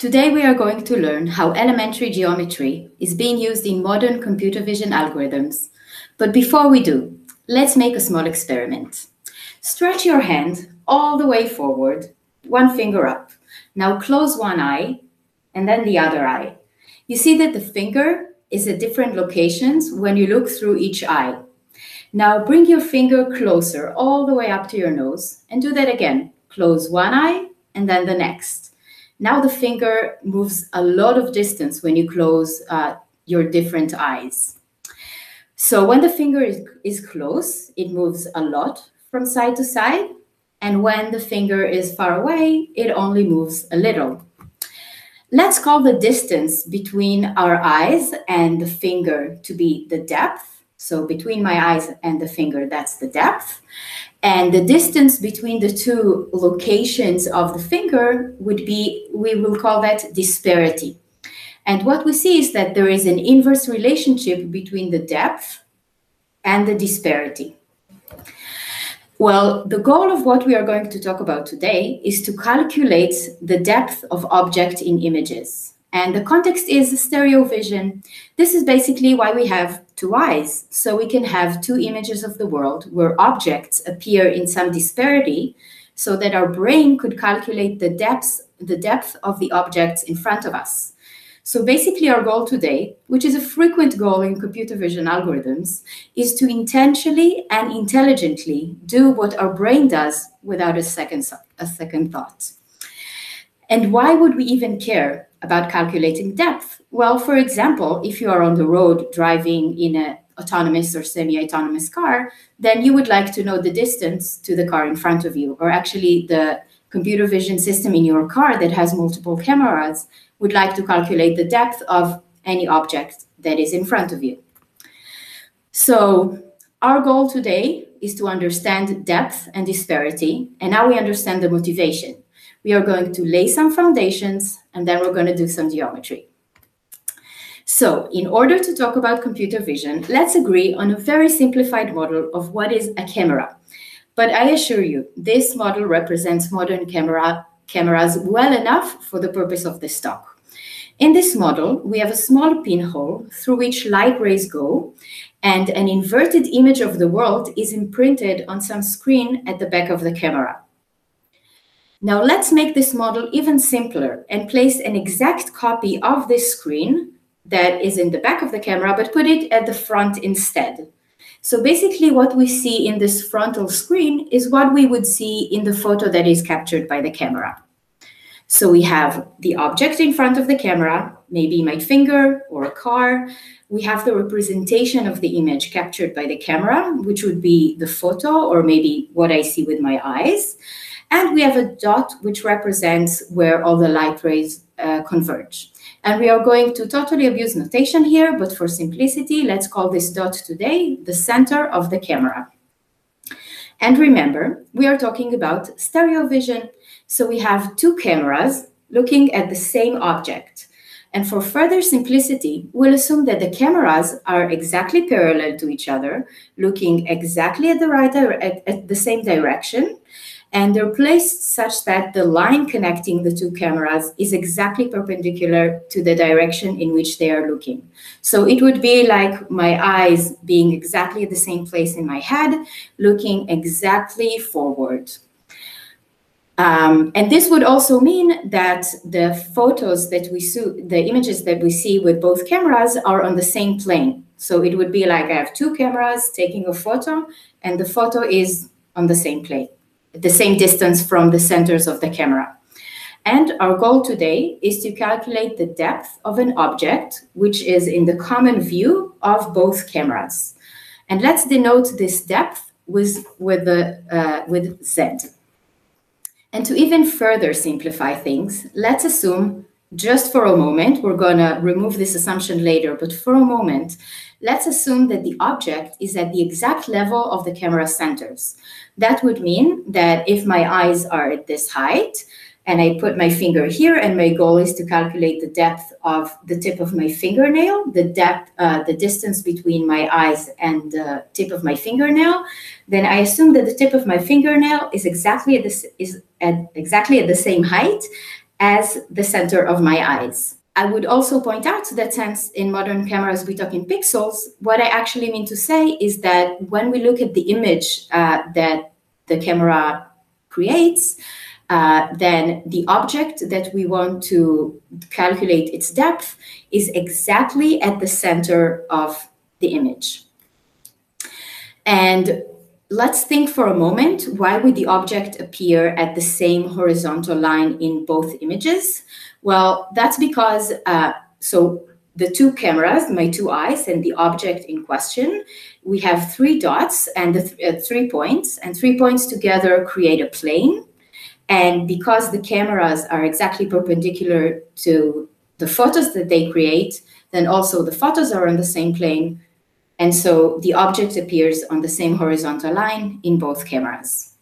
Today we are going to learn how elementary geometry is being used in modern computer vision algorithms. But before we do, let's make a small experiment. Stretch your hand all the way forward, one finger up. Now close one eye and then the other eye. You see that the finger is at different locations when you look through each eye. Now bring your finger closer all the way up to your nose and do that again. Close one eye and then the next. Now the finger moves a lot of distance when you close uh, your different eyes. So when the finger is, is close, it moves a lot from side to side. And when the finger is far away, it only moves a little. Let's call the distance between our eyes and the finger to be the depth so between my eyes and the finger, that's the depth. And the distance between the two locations of the finger would be, we will call that disparity. And what we see is that there is an inverse relationship between the depth and the disparity. Well, the goal of what we are going to talk about today is to calculate the depth of object in images. And the context is stereo vision. This is basically why we have two eyes. So we can have two images of the world where objects appear in some disparity so that our brain could calculate the depth, the depth of the objects in front of us. So basically our goal today, which is a frequent goal in computer vision algorithms, is to intentionally and intelligently do what our brain does without a second, a second thought. And why would we even care about calculating depth? Well, for example, if you are on the road driving in an autonomous or semi-autonomous car, then you would like to know the distance to the car in front of you, or actually the computer vision system in your car that has multiple cameras would like to calculate the depth of any object that is in front of you. So our goal today is to understand depth and disparity, and now we understand the motivation. We are going to lay some foundations and then we're going to do some geometry. So in order to talk about computer vision, let's agree on a very simplified model of what is a camera. But I assure you, this model represents modern camera, cameras well enough for the purpose of this talk. In this model, we have a small pinhole through which light rays go, and an inverted image of the world is imprinted on some screen at the back of the camera. Now let's make this model even simpler and place an exact copy of this screen that is in the back of the camera, but put it at the front instead. So basically what we see in this frontal screen is what we would see in the photo that is captured by the camera. So we have the object in front of the camera, maybe my finger or a car. We have the representation of the image captured by the camera, which would be the photo or maybe what I see with my eyes. And we have a dot which represents where all the light rays uh, converge. And we are going to totally abuse notation here, but for simplicity, let's call this dot today the center of the camera. And remember, we are talking about stereo vision. So we have two cameras looking at the same object. And for further simplicity, we'll assume that the cameras are exactly parallel to each other, looking exactly at the right at, at the same direction, and they're placed such that the line connecting the two cameras is exactly perpendicular to the direction in which they are looking. So it would be like my eyes being exactly at the same place in my head, looking exactly forward. Um, and this would also mean that the photos that we see, the images that we see with both cameras are on the same plane. So it would be like I have two cameras taking a photo and the photo is on the same plane the same distance from the centers of the camera. And our goal today is to calculate the depth of an object, which is in the common view of both cameras. And let's denote this depth with, with, the, uh, with Z. And to even further simplify things, let's assume just for a moment, we're going to remove this assumption later, but for a moment, let's assume that the object is at the exact level of the camera centers. That would mean that if my eyes are at this height, and I put my finger here, and my goal is to calculate the depth of the tip of my fingernail, the depth, uh, the distance between my eyes and the tip of my fingernail, then I assume that the tip of my fingernail is exactly at this is at exactly at the same height as the center of my eyes. I would also point out that since in modern cameras we talk in pixels, what I actually mean to say is that when we look at the image uh, that the camera creates, uh, then the object that we want to calculate its depth is exactly at the center of the image. And let's think for a moment, why would the object appear at the same horizontal line in both images? Well, that's because, uh, so the two cameras, my two eyes, and the object in question, we have three dots and the th uh, three points, and three points together create a plane. And because the cameras are exactly perpendicular to the photos that they create, then also the photos are on the same plane. And so the object appears on the same horizontal line in both cameras.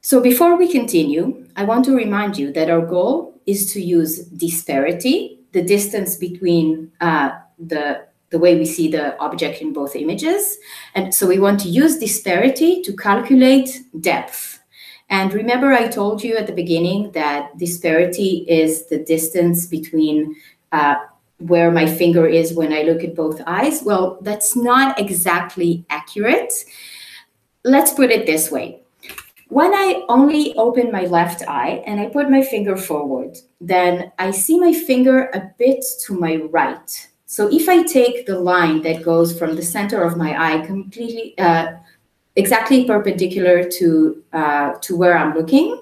So before we continue, I want to remind you that our goal is to use disparity, the distance between uh, the, the way we see the object in both images. And so we want to use disparity to calculate depth. And remember, I told you at the beginning that disparity is the distance between uh, where my finger is when I look at both eyes. Well, that's not exactly accurate. Let's put it this way. When I only open my left eye and I put my finger forward, then I see my finger a bit to my right. So if I take the line that goes from the center of my eye completely, uh, exactly perpendicular to, uh, to where I'm looking.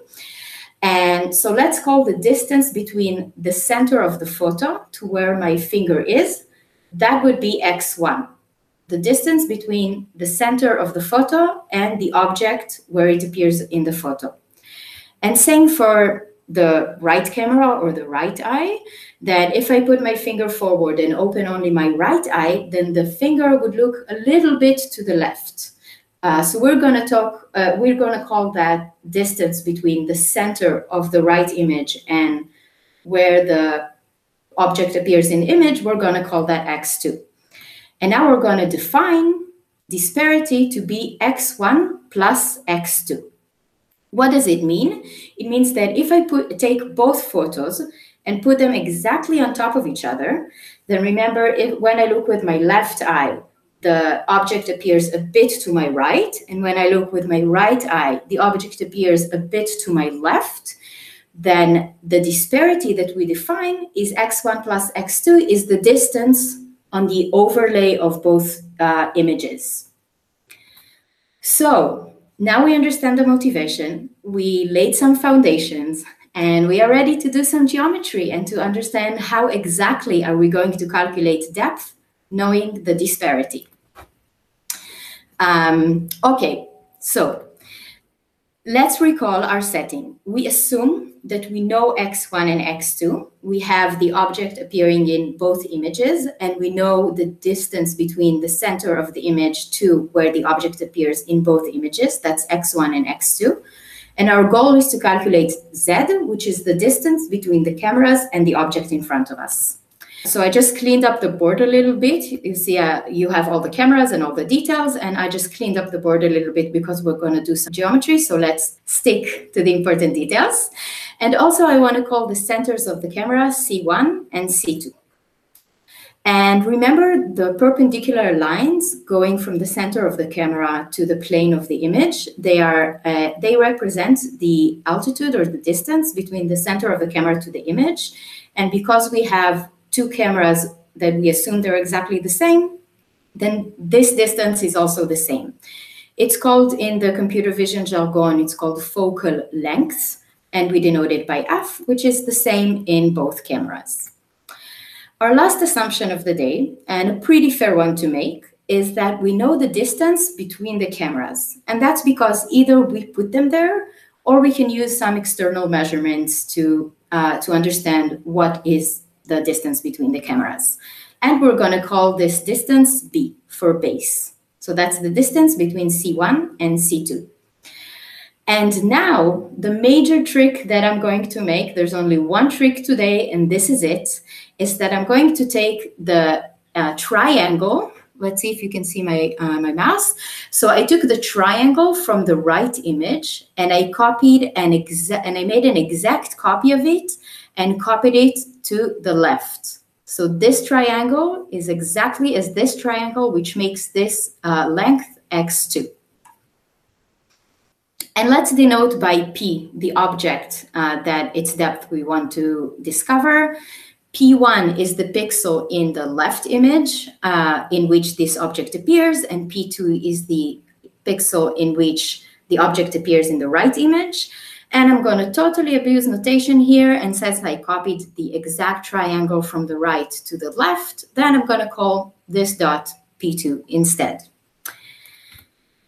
And so let's call the distance between the center of the photo to where my finger is, that would be x1. The distance between the center of the photo and the object where it appears in the photo. And same for the right camera or the right eye, that if I put my finger forward and open only my right eye, then the finger would look a little bit to the left. Uh, so we're going to talk, uh, we're going to call that distance between the center of the right image and where the object appears in image, we're going to call that x2. And now we're going to define disparity to be x1 plus x2. What does it mean? It means that if I put, take both photos and put them exactly on top of each other, then remember if, when I look with my left eye, the object appears a bit to my right. And when I look with my right eye, the object appears a bit to my left. Then the disparity that we define is x1 plus x2 is the distance on the overlay of both uh, images. So now we understand the motivation, we laid some foundations, and we are ready to do some geometry and to understand how exactly are we going to calculate depth knowing the disparity. Um, okay, so let's recall our setting. We assume that we know x1 and x2. We have the object appearing in both images, and we know the distance between the center of the image to where the object appears in both images. That's x1 and x2. And our goal is to calculate z, which is the distance between the cameras and the object in front of us. So I just cleaned up the board a little bit. You see, uh, you have all the cameras and all the details, and I just cleaned up the board a little bit because we're going to do some geometry. So let's stick to the important details. And also I want to call the centers of the camera C1 and C2. And remember the perpendicular lines going from the center of the camera to the plane of the image. They are uh, they represent the altitude or the distance between the center of the camera to the image. And because we have two cameras that we assume they're exactly the same, then this distance is also the same. It's called in the computer vision jargon, it's called focal length, and we denote it by f, which is the same in both cameras. Our last assumption of the day, and a pretty fair one to make, is that we know the distance between the cameras. And that's because either we put them there or we can use some external measurements to, uh, to understand what is the distance between the cameras. And we're going to call this distance B for base. So that's the distance between C1 and C2. And now the major trick that I'm going to make, there's only one trick today, and this is it, is that I'm going to take the uh, triangle Let's see if you can see my, uh, my mouse. So I took the triangle from the right image and I copied an exact, and I made an exact copy of it and copied it to the left. So this triangle is exactly as this triangle, which makes this uh, length x2. And let's denote by P the object uh, that its depth we want to discover. P1 is the pixel in the left image uh, in which this object appears, and P2 is the pixel in which the object appears in the right image. And I'm going to totally abuse notation here. And since I copied the exact triangle from the right to the left, then I'm going to call this dot P2 instead.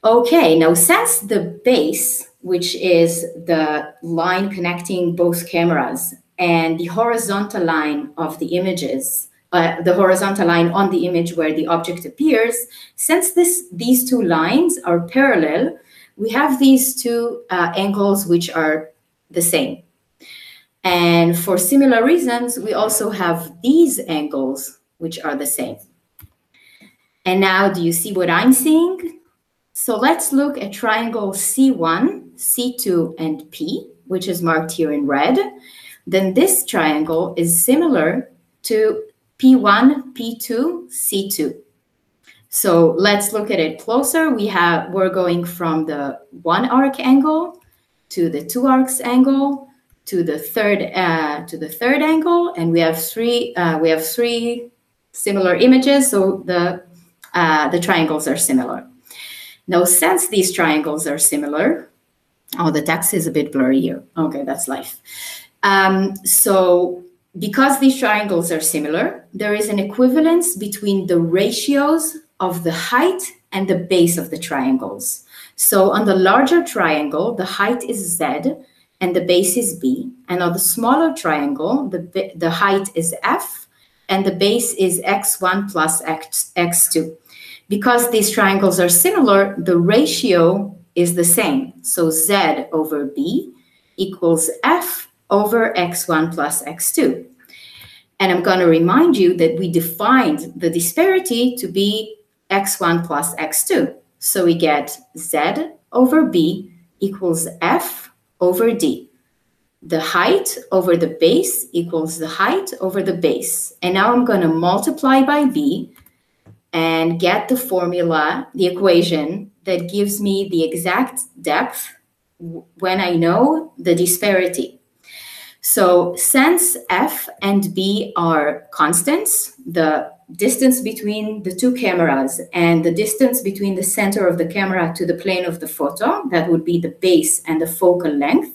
Okay, now since the base, which is the line connecting both cameras, and the horizontal line of the images, uh, the horizontal line on the image where the object appears, since this, these two lines are parallel, we have these two uh, angles which are the same. And for similar reasons, we also have these angles which are the same. And now do you see what I'm seeing? So let's look at triangle C1, C2, and P, which is marked here in red then this triangle is similar to P1, P2, C2. So let's look at it closer. We have, we're going from the one arc angle to the two arcs angle to the third, uh, to the third angle. And we have three, uh, we have three similar images. So the, uh, the triangles are similar. Now, since these triangles are similar, oh, the text is a bit blurry here. Okay, that's life. Um, so because these triangles are similar, there is an equivalence between the ratios of the height and the base of the triangles. So on the larger triangle, the height is z and the base is b. And on the smaller triangle, the, the height is f and the base is x1 plus x, x2. Because these triangles are similar, the ratio is the same. So z over b equals f over x1 plus x2. And I'm going to remind you that we defined the disparity to be x1 plus x2. So we get z over b equals f over d. The height over the base equals the height over the base. And now I'm going to multiply by b and get the formula, the equation that gives me the exact depth when I know the disparity. So since f and b are constants, the distance between the two cameras and the distance between the center of the camera to the plane of the photo, that would be the base and the focal length,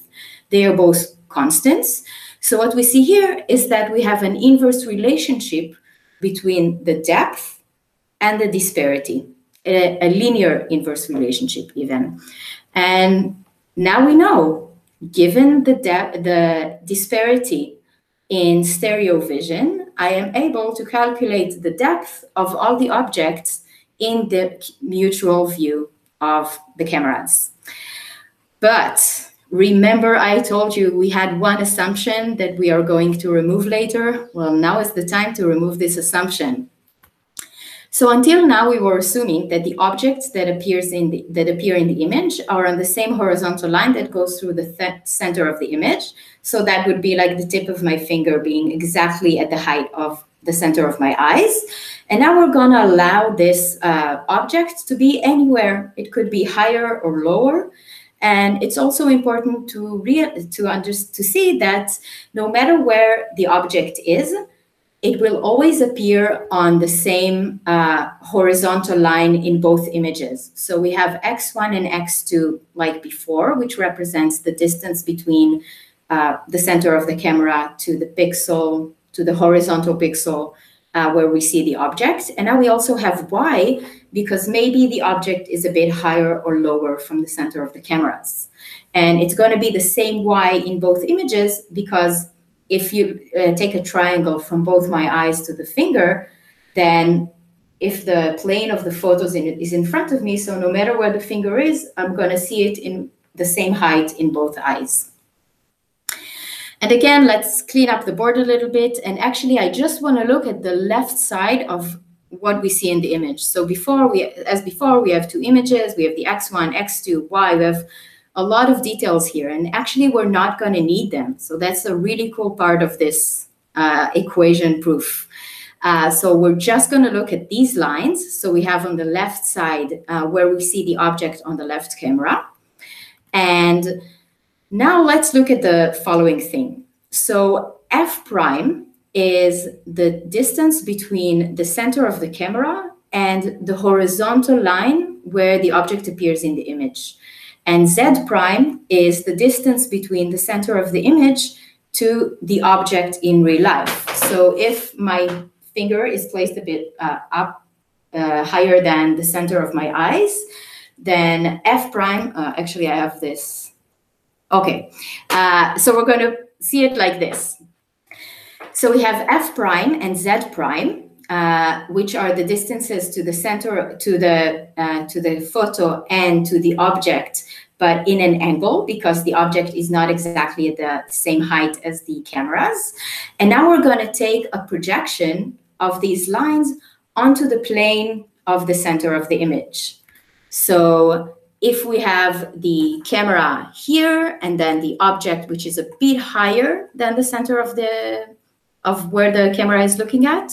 they are both constants. So what we see here is that we have an inverse relationship between the depth and the disparity, a, a linear inverse relationship even. And now we know given the, the disparity in stereo vision, I am able to calculate the depth of all the objects in the mutual view of the cameras. But remember I told you we had one assumption that we are going to remove later? Well, now is the time to remove this assumption. So until now, we were assuming that the objects that appears in the, that appear in the image are on the same horizontal line that goes through the th center of the image. So that would be like the tip of my finger being exactly at the height of the center of my eyes. And now we're going to allow this uh, object to be anywhere. It could be higher or lower. And it's also important to, real to, under to see that no matter where the object is, it will always appear on the same uh, horizontal line in both images. So we have x1 and x2 like before, which represents the distance between uh, the center of the camera to the pixel, to the horizontal pixel uh, where we see the object. And now we also have y because maybe the object is a bit higher or lower from the center of the cameras. And it's going to be the same y in both images because if you uh, take a triangle from both my eyes to the finger, then if the plane of the photos in is in front of me, so no matter where the finger is, I'm going to see it in the same height in both eyes. And again, let's clean up the board a little bit. And actually, I just want to look at the left side of what we see in the image. So before we, as before, we have two images. We have the x1, x2, y. We have a lot of details here, and actually we're not going to need them. So that's a really cool part of this uh, equation proof. Uh, so we're just going to look at these lines. So we have on the left side uh, where we see the object on the left camera. And now let's look at the following thing. So f prime is the distance between the center of the camera and the horizontal line where the object appears in the image. And z prime is the distance between the center of the image to the object in real life. So if my finger is placed a bit uh, up uh, higher than the center of my eyes, then f prime, uh, actually I have this. Okay, uh, so we're going to see it like this. So we have f prime and z prime, uh, which are the distances to the center, to the uh, to the photo and to the object, but in an angle because the object is not exactly at the same height as the cameras. And now we're going to take a projection of these lines onto the plane of the center of the image. So if we have the camera here and then the object which is a bit higher than the center of the of where the camera is looking at,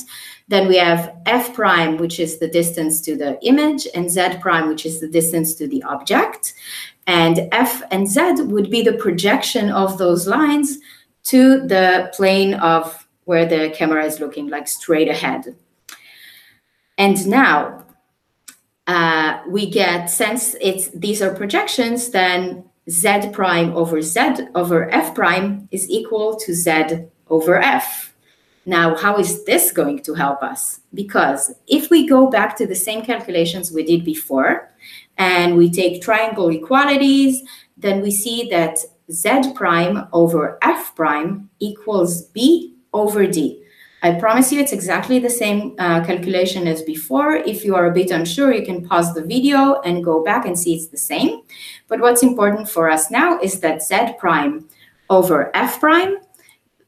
then we have f prime, which is the distance to the image, and z prime, which is the distance to the object. And f and z would be the projection of those lines to the plane of where the camera is looking, like straight ahead. And now uh, we get, since it's these are projections, then z prime over z over f prime is equal to z over f. Now, how is this going to help us? Because if we go back to the same calculations we did before, and we take triangle equalities, then we see that z prime over f prime equals b over d. I promise you it's exactly the same uh, calculation as before. If you are a bit unsure, you can pause the video and go back and see it's the same. But what's important for us now is that z prime over f prime,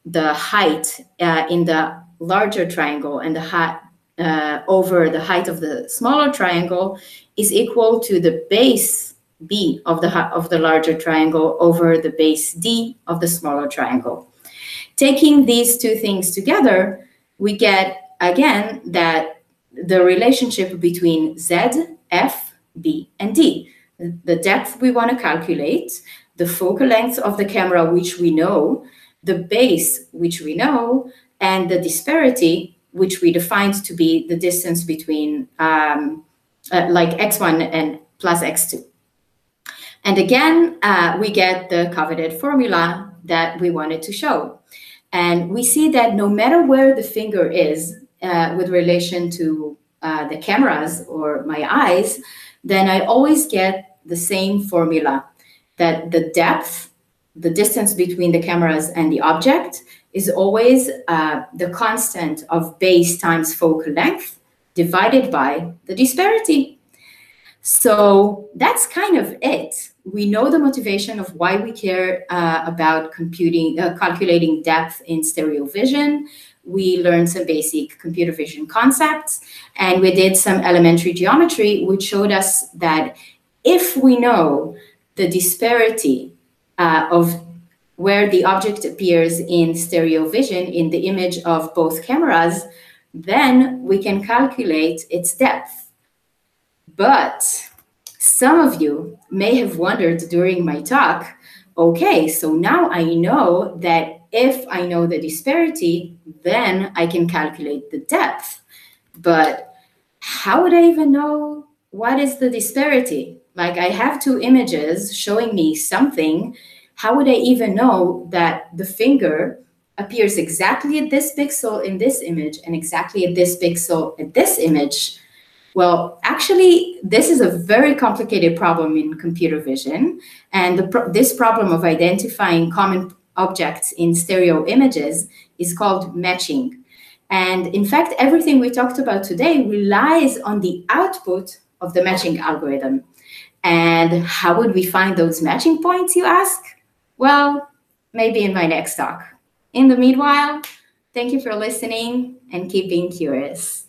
the height uh, in the larger triangle and the height uh, over the height of the smaller triangle is equal to the base b of the of the larger triangle over the base d of the smaller triangle. Taking these two things together, we get again that the relationship between Z, F, B, and D. The depth we want to calculate, the focal length of the camera, which we know, the base, which we know, and the disparity, which we defined to be the distance between um, uh, like x1 and plus x2. And again, uh, we get the coveted formula that we wanted to show. And we see that no matter where the finger is uh, with relation to uh, the cameras or my eyes, then I always get the same formula that the depth, the distance between the cameras and the object is always uh, the constant of base times focal length divided by the disparity. So that's kind of it we know the motivation of why we care uh, about computing, uh, calculating depth in stereo vision. We learned some basic computer vision concepts, and we did some elementary geometry, which showed us that if we know the disparity uh, of where the object appears in stereo vision in the image of both cameras, then we can calculate its depth. But some of you may have wondered during my talk, okay, so now I know that if I know the disparity, then I can calculate the depth. But how would I even know what is the disparity? Like I have two images showing me something. How would I even know that the finger appears exactly at this pixel in this image and exactly at this pixel at this image? Well, actually, this is a very complicated problem in computer vision. And pro this problem of identifying common objects in stereo images is called matching. And in fact, everything we talked about today relies on the output of the matching algorithm. And how would we find those matching points, you ask? Well, maybe in my next talk. In the meanwhile, thank you for listening and keep being curious.